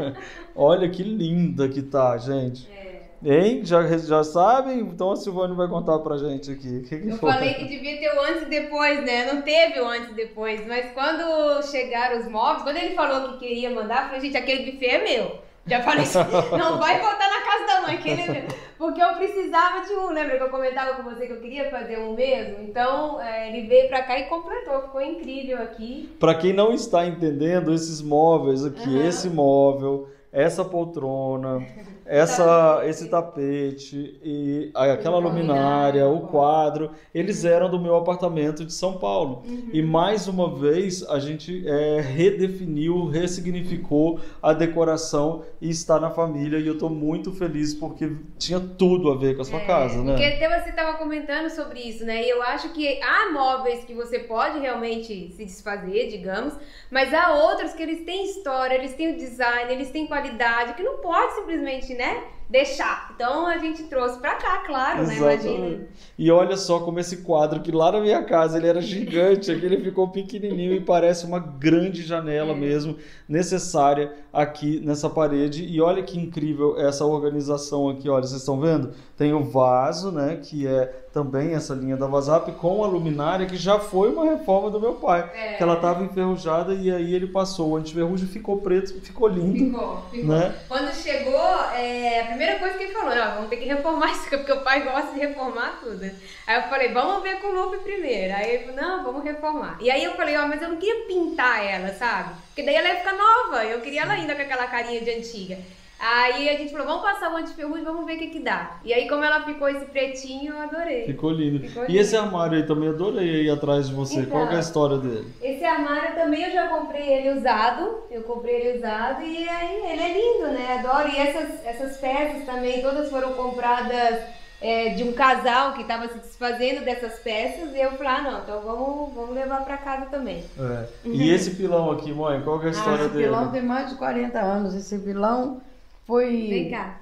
Olha que linda que tá, gente. É. Hein? Já, já sabem? Então a Silvane vai contar pra gente aqui. Que, que Eu foi? falei que devia ter o antes e depois, né? Não teve o antes e depois. Mas quando chegaram os móveis, quando ele falou que queria mandar, eu falei, gente, aquele buffet é meu. Já falei assim, não vai botar na casa da mãe, ele. Porque eu precisava de um, lembra que eu comentava com você que eu queria fazer um mesmo? Então, é, ele veio pra cá e completou, ficou incrível aqui. Para quem não está entendendo, esses móveis aqui, Aham. esse móvel, essa poltrona, essa, esse tapete e aquela luminária, o quadro, eles eram do meu apartamento de São Paulo. E mais uma vez a gente é, redefiniu, ressignificou a decoração e está na família e eu estou muito feliz porque tinha tudo a ver com a sua É, casa, né? Porque até você estava comentando sobre isso, né? E eu acho que há móveis que você pode realmente se desfazer, digamos, mas há outros que eles têm história, eles têm o design, eles têm qualidade, que não pode simplesmente, né? Deixar. Então a gente trouxe pra cá, claro, né? Imagina. Exatamente. E olha só como esse quadro, que lá na minha casa ele era gigante, aqui ele ficou pequenininho e parece uma grande janela É. mesmo, necessária aqui nessa parede. E olha que incrível essa organização aqui, olha, vocês estão vendo? Tem o vaso, né, que é também essa linha da WhatsApp, com a luminária, que já foi uma reforma do meu pai. É. Que ela estava enferrujada e aí ele passou o antiferrugem, ficou preto, ficou lindo, Ficou, ficou. né? Quando chegou, é, a primeira coisa que ele falou, ó, vamos ter que reformar isso, porque o pai gosta de reformar tudo. Aí eu falei, vamos ver com o Lupe primeiro. Aí ele falou, não, vamos reformar. E aí eu falei, ó, mas eu não queria pintar ela, sabe? Porque daí ela ia ficar nova, eu queria ela ainda com aquela carinha de antiga. Aí a gente falou, vamos passar o antiferrugem, vamos ver o que que dá. E aí como ela ficou esse pretinho, eu adorei. Ficou lindo. Ficou E lindo. esse armário aí também adorei aí atrás de você. Qual que é a Então. história dele? Esse armário também eu já comprei ele usado. Eu comprei ele usado e aí ele é lindo, né? Adoro. E essas, essas peças também, todas foram compradas é, de um casal que estava se desfazendo dessas peças e eu falei, ah, não, então vamos, vamos levar para casa também. É. E esse pilão aqui, mãe, qual que é a história Esse dele? pilão tem mais de 40 anos. Esse pilão foi. Vem cá.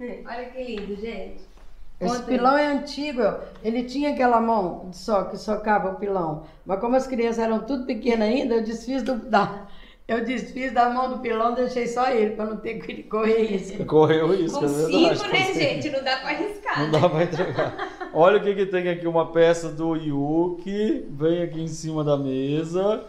Olha que lindo, gente. Esse Conta pilão é antigo, ele tinha aquela mão só que socava o pilão. Mas como as crianças eram tudo pequenas ainda, eu desfiz do, da, eu desfiz da mão do pilão, deixei só ele, para não ter que correr isso. Correu isso, Com é verdade. cinco, né, gente? Não dá pra arriscar. Não dá pra entregar. Olha o que, que tem aqui, uma peça do Yuki, vem aqui em cima da mesa.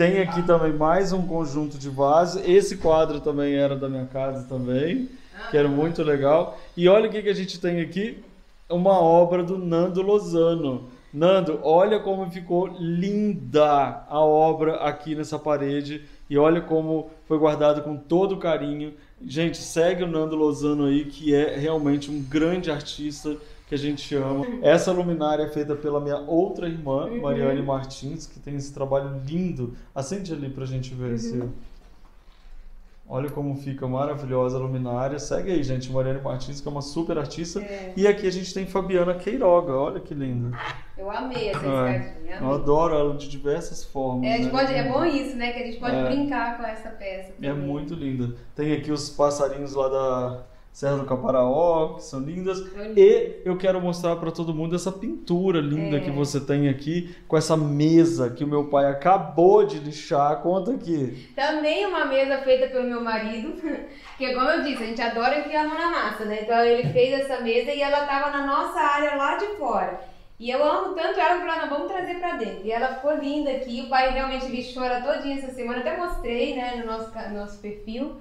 Tem aqui também mais um conjunto de vasos. Esse quadro também era da minha casa também, que era muito legal. E olha o que, que a gente tem aqui, uma obra do Nando Lozano. Nando, olha como ficou linda a obra aqui nessa parede e olha como foi guardado com todo carinho. Gente, segue o Nando Lozano aí, que é realmente um grande artista que a gente ama. Essa luminária é feita pela minha outra irmã, Mariane Martins, que tem esse trabalho lindo. Acende ali pra gente ver, Sil. Olha como fica maravilhosa a luminária. Segue aí, gente, Mariane Martins, que é uma super artista. E aqui a gente tem Fabiana Queiroga, olha que linda. Eu amei essa É, escadinha. eu amei. adoro ela de diversas formas. É, a gente né? pode- é bom isso, né? Que a gente pode É. brincar com essa peça. É também. muito linda. Tem aqui os passarinhos lá da Serra do Caparaó, que são lindas. E eu quero mostrar para todo mundo essa pintura linda É. que você tem aqui, com essa mesa que o meu pai acabou de lixar. Conta aqui. Também uma mesa feita pelo meu marido, que como eu disse, a gente adora enfiar a mão na massa, né? Então ele fez essa mesa e ela tava na nossa área lá de fora. E eu amo tanto ela que eu falei, não, vamos trazer pra dentro. E ela ficou linda aqui, o pai realmente lixou ela todinha essa semana, até mostrei, né, no nosso, nosso perfil.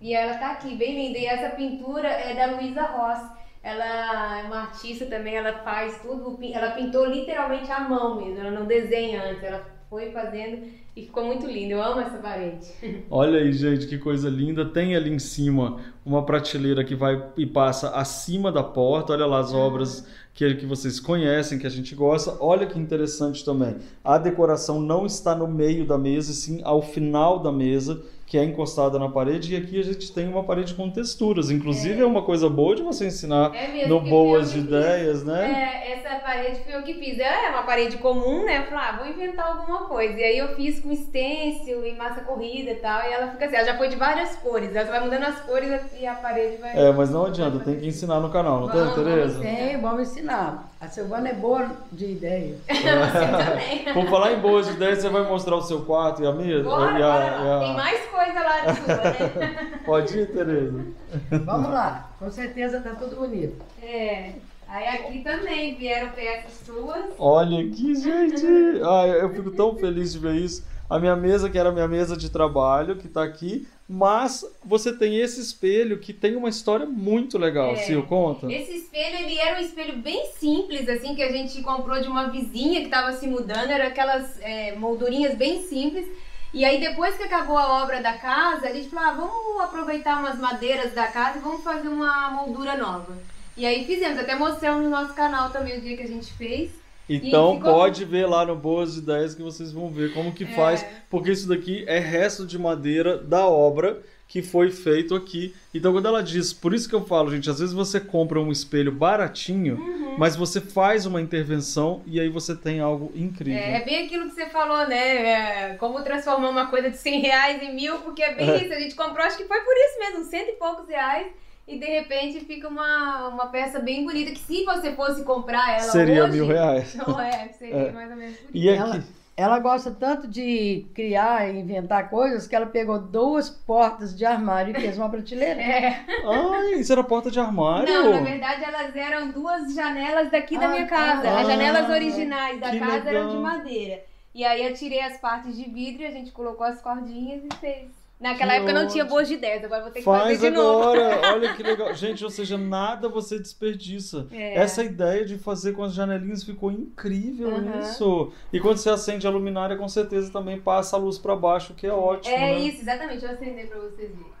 E ela tá aqui, bem linda. E essa pintura é da Luísa Ross. Ela é uma artista também, ela faz tudo, ela pintou literalmente à mão mesmo, ela não desenha antes, ela foi fazendo e ficou muito linda. Eu amo essa parede. Olha aí, gente, que coisa linda. Tem ali em cima uma prateleira que vai e passa acima da porta. Olha lá as obras que, que vocês conhecem, que a gente gosta. Olha que interessante também. A decoração não está no meio da mesa, sim ao final da mesa, que é encostada na parede. E aqui a gente tem uma parede com texturas. Inclusive, é, uma coisa boa de você ensinar É mesmo, no Boas de. Ideias, né? É, essa parede foi eu que fiz. É uma parede comum, né? Eu falei, ah, vou inventar alguma coisa. E aí eu fiz com stencil e massa corrida e tal. E ela fica assim, ela já foi de várias cores. Ela vai mudando as cores e a parede vai. É, mas não adianta, tem que ensinar no canal, não Vamos, tem, Tereza? Tem, vamos ensinar. A Silvana é boa de ideia. Você também. Por falar em boas ideias, você vai mostrar o seu quarto e a mesa? Bora, e a- bora e a- Tem mais coisa lá de sua, né? Pode ir, Tereza. Vamos lá, com certeza tá tudo bonito. É. Aí aqui também vieram peças suas. Olha aqui, gente. Ai, eu fico tão feliz de ver isso. A minha mesa, que era a minha mesa de trabalho, que tá aqui. Mas você tem esse espelho que tem uma história muito legal. É. Sil, conta. Esse espelho, ele era um espelho bem simples, assim, que a gente comprou de uma vizinha que estava se mudando. Era aquelas é, moldurinhas bem simples. E aí, depois que acabou a obra da casa, a gente falou, ah, vamos aproveitar umas madeiras da casa e vamos fazer uma moldura nova. E aí fizemos, até mostramos no nosso canal também o dia que a gente fez. Então ficou- pode ver lá no Boas Ideias que vocês vão ver como que faz, porque isso daqui é resto de madeira da obra que foi feito aqui. Então quando ela diz, por isso que eu falo, gente, às vezes você compra um espelho baratinho, Uhum. mas você faz uma intervenção e aí você tem algo incrível. É, é bem aquilo que você falou, né? É, como transformar uma coisa de 100 reais em mil, porque é bem É. isso. A gente comprou, acho que foi por isso mesmo, cento e poucos reais. E de repente fica uma, uma peça bem bonita, que se você fosse comprar ela Seria hoje... mil reais. Não é, seria É. mais ou menos por E isso. aqui, Ela, ela gosta tanto de criar e inventar coisas que ela pegou duas portas de armário e fez uma prateleira. É. ai, isso era porta de armário? Não, na verdade elas eram duas janelas daqui da Ah, minha casa. ah, As janelas originais da casa eram de legal. madeira. E aí eu tirei as partes de vidro, a gente colocou as cordinhas e fez. Naquela Que época não tinha boas de ideias, agora vou ter que Faz fazer de novo. agora, olha que legal. Gente, ou seja, nada você desperdiça. É. Essa ideia de fazer com as janelinhas ficou incrível Uhum. isso. E quando você acende a luminária, com certeza também passa a luz para baixo, que é ótimo, É né? isso, exatamente. Eu acender pra vocês verem.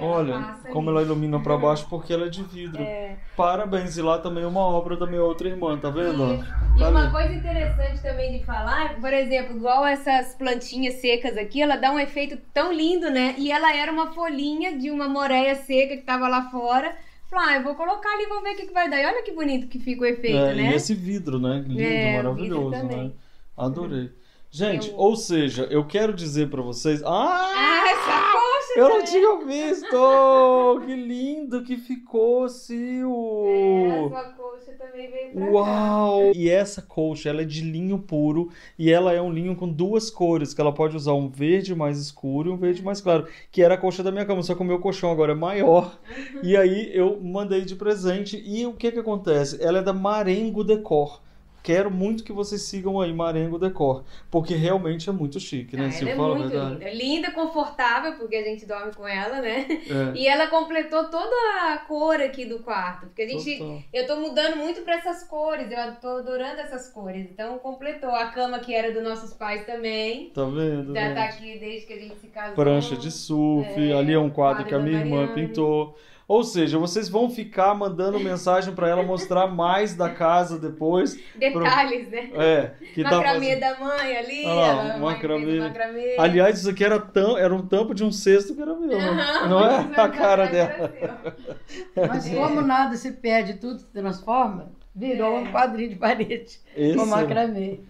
Olha, como ela ilumina para baixo porque ela é de vidro. É. Parabéns, e lá também é uma obra da minha outra irmã, tá vendo? E Tá uma ali. coisa interessante também de falar, por exemplo, igual essas plantinhas secas aqui, ela dá um efeito tão lindo, né? E ela era uma folhinha de uma moreia seca que tava lá fora. Falei, ah, eu vou colocar ali, vou ver o que, que vai dar. E olha que bonito que fica o efeito, É, né? E esse vidro, né? Lindo, É, maravilhoso, né? Adorei. Gente, Eu- ou seja, eu quero dizer pra vocês. Ah! Ah, Eu não tinha visto! Que lindo que ficou, Sil! É, a sua coxa também veio pra cá. Uau! E essa colcha, ela é de linho puro e ela é um linho com duas cores, que ela pode usar um verde mais escuro e um verde mais claro, que era a colcha da minha cama, só que o meu colchão agora é maior. E aí eu mandei de presente e o que que acontece? Ela é da Marengo Decor. Quero muito que vocês sigam aí Marengo Decor, porque realmente é muito chique, né? Ah, Se ela é muito verdade. linda. Linda, confortável, porque a gente dorme com ela, né? É, E ela completou toda a cor aqui do quarto. Porque a gente. total. Eu tô mudando muito pra essas cores. Eu tô adorando essas cores. Então completou. A cama que era dos nossos pais também. Tá vendo? Já tá aqui desde que a gente se casou. prancha de surf, É, ali é um quadro quadro que a minha irmã Mariana. pintou. Ou seja, vocês vão ficar mandando mensagem pra ela mostrar mais da casa depois. Detalhes, né? É, que tá macramê fazendo... da mãe ali. Ah lá, macramê. macramê. Aliás, isso aqui era, tam... era um tampo de um cesto que era meu. né? Aham, Não é mas a cara dela. Mas como nada se perde, tudo se transforma, virou É. um quadrinho de parede com Esse, macramê.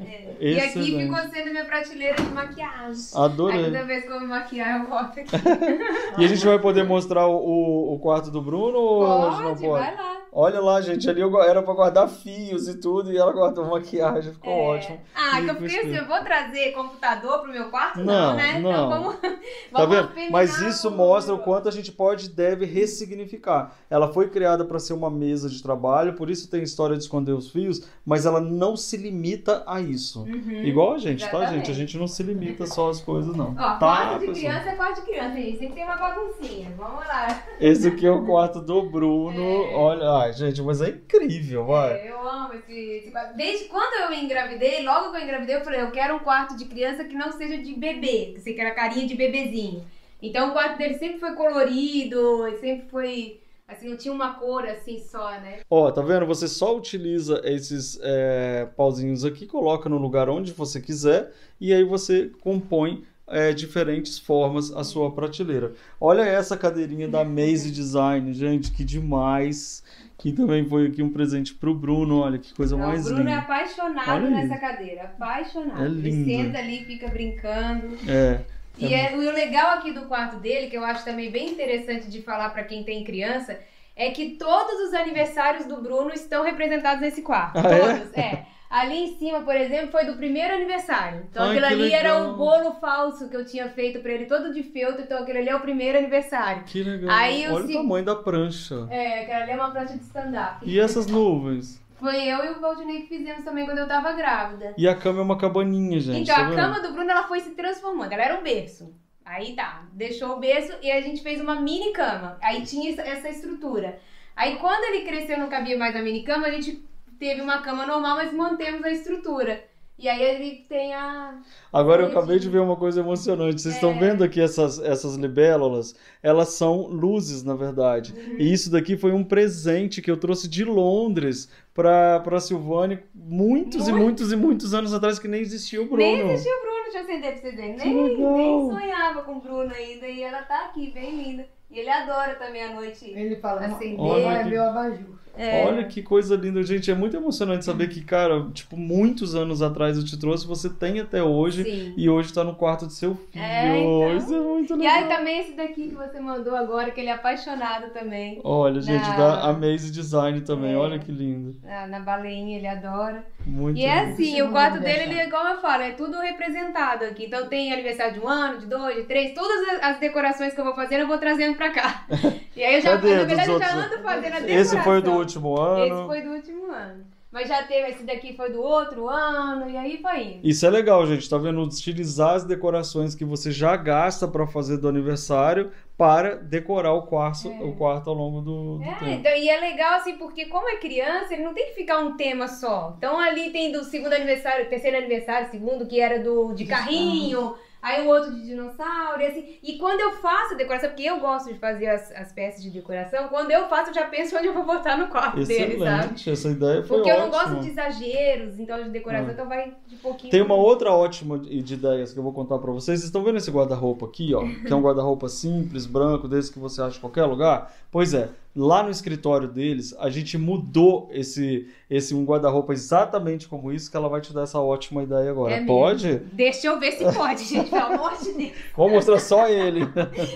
E aqui ficou sendo minha prateleira de maquiagem. Adorei. Aí toda vez que eu me maquiar, eu volto aqui. E a gente vai poder mostrar o, o, quarto do Bruno ou a gente não Pode, pode? vai lá. Olha lá, gente, ali eu era pra guardar fios e tudo, e ela guardou maquiagem, ficou É. ótimo. Ah, E que eu com fiquei assim, eu vou trazer computador pro meu quarto? Não, Não, né? não. Então vamos. Tá vamos vendo? Mas isso o- mostra o quanto a gente pode e deve ressignificar. Ela foi criada para ser uma mesa de trabalho, por isso tem história de esconder os fios, mas ela não se limita a isso. Uhum. Igual a gente, tá, exatamente. gente? A gente não se limita só às coisas, não. Ó, tá, quarto de pessoal? criança é quarto de criança, gente. Tem que ter uma baguncinha. Vamos lá. Esse aqui é o quarto do Bruno. Olha, ai, gente, mas é incrível, vai. É, eu amo esse, esse. Desde quando eu engravidei, logo que eu engravidei, eu falei, eu quero um quarto de criança que não seja de bebê, que você quer a carinha de bebezinho. Então o quarto dele sempre foi colorido, sempre foi. Assim, não tinha uma cor assim só, né? Ó, tá vendo? Você só utiliza esses é, pauzinhos aqui, coloca no lugar onde você quiser e aí você compõe é, diferentes formas a sua prateleira. Olha essa cadeirinha da Maze Design, gente, que demais. Que também foi aqui um presente pro Bruno, olha que coisa Não, mais o Bruno é linda. apaixonado Olha nessa cadeira, apaixonado. É Ele lindo. senta ali, fica brincando. É, E, é, e o legal aqui do quarto dele, que eu acho também bem interessante de falar pra quem tem criança, é que todos os aniversários do Bruno estão representados nesse quarto. Ah, é? todos, é? Ali em cima, por exemplo, foi do primeiro aniversário. Então Ai, aquilo ali era legal. um bolo falso que eu tinha feito pra ele, todo de feltro. Então aquele ali é o primeiro aniversário. que legal. Aí olha o seg- tamanho da prancha. É, aquela ali é uma prancha de stand-up. E essas nuvens? Foi eu e o Valdinei que fizemos também quando eu tava grávida. E a cama é uma cabaninha, gente. Então, tá a vendo? cama do Bruno ela foi se transformando. Ela era um berço. Aí tá, deixou o berço e a gente fez uma mini cama. Aí tinha essa- estrutura. Aí quando ele cresceu não cabia mais a mini cama, a gente teve uma cama normal, mas mantemos a estrutura. E aí ele tem a. Agora eu acabei de ver uma coisa emocionante. Vocês estão É. vendo aqui essas, essas libélulas? Elas são luzes, na verdade. Uhum. E isso daqui foi um presente que eu trouxe de Londres para para Silvane muitos e Muito. muitos e muitos anos atrás que nem existia o Bruno. Nem existia o Bruno, deixa eu acender pra vocês verem. Nem, nem sonhava com o Bruno ainda. E ela tá aqui, bem linda. E ele adora também a noite. Ele fala, Acender. olha Olha que- meu abajur. É. Olha que coisa linda, gente. É muito emocionante saber que, cara, tipo, muitos anos atrás eu te trouxe, você tem até hoje. Sim. E hoje tá no quarto do seu filho. É, então. Isso é muito E legal. aí também esse daqui que você mandou agora, que ele é apaixonado também. Olha, gente, Na- da Amaze Design também. É. Olha que lindo. Na, na baleinha, ele adora. Muito E é lindo. assim, Segundo o quarto dele, ele, é igual eu falo, é tudo representado aqui. Então tem aniversário de um ano, de dois, de três, todas as- decorações que eu vou fazendo, eu vou trazendo pra cá. E aí eu já, na verdade, eu já ando fazendo a decoração. Esse foi do último ano. Esse foi do último ano. Mas já teve, esse daqui foi do outro ano, e aí foi indo. Isso é legal, gente. Tá vendo? Utilizar as decorações que você já gasta para fazer do aniversário para decorar o quarto, o quarto ao longo do, do É, tempo. então, e é legal assim, porque como é criança, ele não tem que ficar um tema só. Então ali tem do segundo aniversário, terceiro aniversário, segundo, que era do de carrinho, aí o outro de dinossauro, e assim. E quando eu faço a decoração, porque eu gosto de fazer as, as peças de decoração, quando eu faço, eu já penso onde eu vou botar no quarto dele, sabe? Excelente, essa ideia foi Porque eu não ótima. gosto de exageros, então de decoração, É. então vai de pouquinho. Tem uma outra ótima de de ideias que eu vou contar pra vocês. Vocês estão vendo esse guarda-roupa aqui, ó? Que é um guarda-roupa simples, branco, desse que você acha em qualquer lugar? Pois é. Lá no escritório deles, a gente mudou esse, esse um guarda-roupa exatamente como isso, que ela vai te dar essa ótima ideia agora. É pode? Deixa eu ver se pode, gente, pelo amor de Deus. Vou mostrar só ele.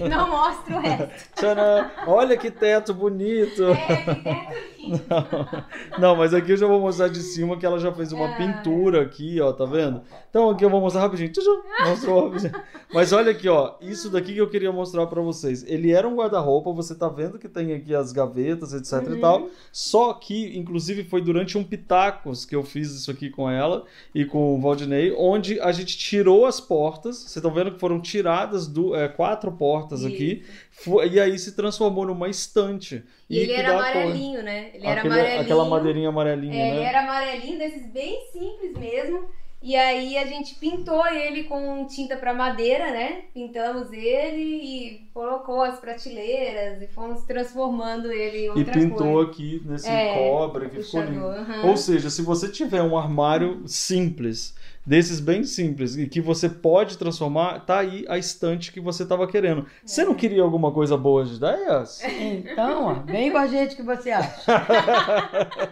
Não mostra o resto. Tcharam! Olha que teto bonito. É, que teto lindo. Não, mas aqui eu já vou mostrar de cima que ela já fez uma Ah. pintura aqui, ó, tá vendo? Então aqui eu vou mostrar rapidinho. Mostrou rapidinho. Mas olha aqui, ó, isso daqui que eu queria mostrar pra vocês. Ele era um guarda-roupa, você tá vendo que tem aqui as gavetas, etc e Uhum. tal. Só que, inclusive, foi durante um Pitacos que eu fiz isso aqui com ela e com o Valdinei, onde a gente tirou as portas. Vocês estão vendo que foram tiradas do, é, quatro portas aqui. Fu- E aí se transformou numa estante. E ele que era dá cor. amarelinho, né? Ele era Aquele- amarelinho. Aquela madeirinha amarelinha, É, ele né? era amarelinho, desses bem simples mesmo. E aí a gente pintou ele com tinta para madeira, né? Pintamos ele e colocou as prateleiras e fomos transformando ele em E outra pintou cor. aqui nesse É, cobre que ficou lindo. Puxador, aham. Ou seja, se você tiver um armário simples, desses bem simples, e que você pode transformar, tá aí a estante que você estava querendo. Você É. não queria alguma coisa boa de ideias? Então, ó, vem com a gente que você acha.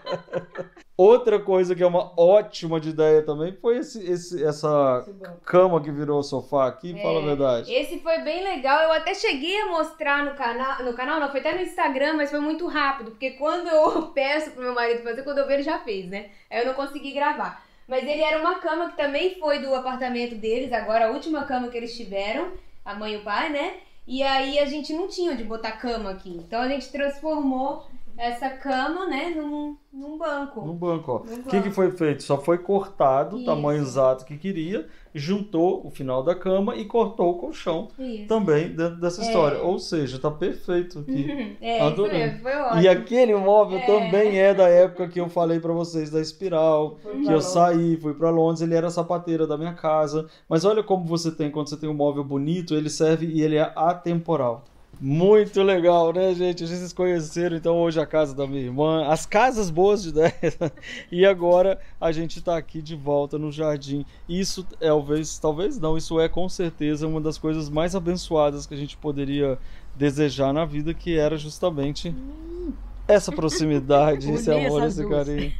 Outra coisa que é uma ótima de ideia também foi esse, esse- essa cama que virou sofá aqui, fala a verdade. Esse foi bem legal. Eu até cheguei a mostrar no canal. No canal, não, foi até no Instagram, mas foi muito rápido. Porque quando eu peço pro meu marido fazer, quando eu ver, ele já fez, né? Aí eu não consegui gravar. Mas ele era uma cama que também foi do apartamento deles, agora a última cama que eles tiveram, a mãe e o pai, né? E aí a gente não tinha onde botar cama aqui. Então a gente transformou essa cama, né, num, num banco. No banco, ó. O que, que foi feito? Só foi cortado o tamanho exato que queria, juntou o final da cama e cortou o colchão Isso. também dentro dessa É. história. Ou seja, tá perfeito aqui. É, Adorei. mesmo, foi ótimo. E aquele móvel É. também é da época que eu falei pra vocês da espiral, Foi que eu Londres. saí, fui pra Londres, ele era sapateira da minha casa. Mas olha como você tem, quando você tem um móvel bonito, ele serve e ele é atemporal. Muito legal, né, gente? Vocês conheceram então hoje a casa da minha irmã, as casas boas de 10. e agora a gente tá aqui de volta no jardim. Isso é, talvez, talvez não, isso é com certeza uma das coisas mais abençoadas que a gente poderia desejar na vida, que era justamente essa proximidade, esse amor, esse duas. carinho.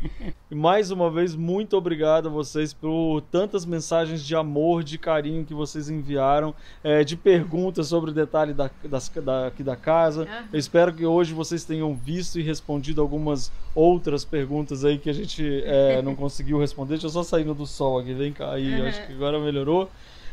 E mais uma vez, muito obrigado a vocês por tantas mensagens de amor, de carinho que vocês enviaram, eh, de perguntas sobre o detalhe da, das, da, aqui da casa. Ah. Eu espero que hoje vocês tenham visto e respondido algumas outras perguntas aí que a gente eh, não conseguiu responder. Deixa eu só saindo do sol aqui, vem cá aí, Uhum. acho que agora melhorou.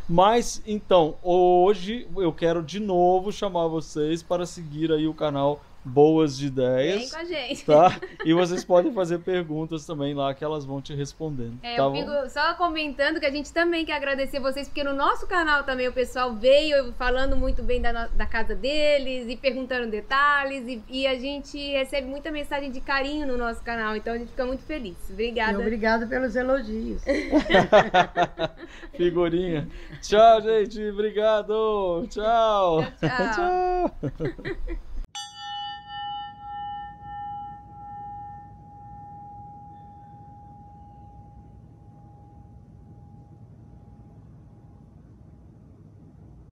Mas então, hoje eu quero de novo chamar vocês para seguir aí o canal Boas de Vem Ideias com a gente. tá? E vocês podem fazer perguntas também lá que elas vão te respondendo. É, tá eu bom? fico só comentando que a gente também quer agradecer vocês, porque no nosso canal também o pessoal veio falando muito bem da, da casa deles e perguntando detalhes, e, e a gente recebe muita mensagem de carinho no nosso canal, então a gente fica muito feliz. E Obrigada. obrigado pelos elogios. Figurinha. Tchau, gente. Obrigado. Tchau. Tchau, tchau. tchau.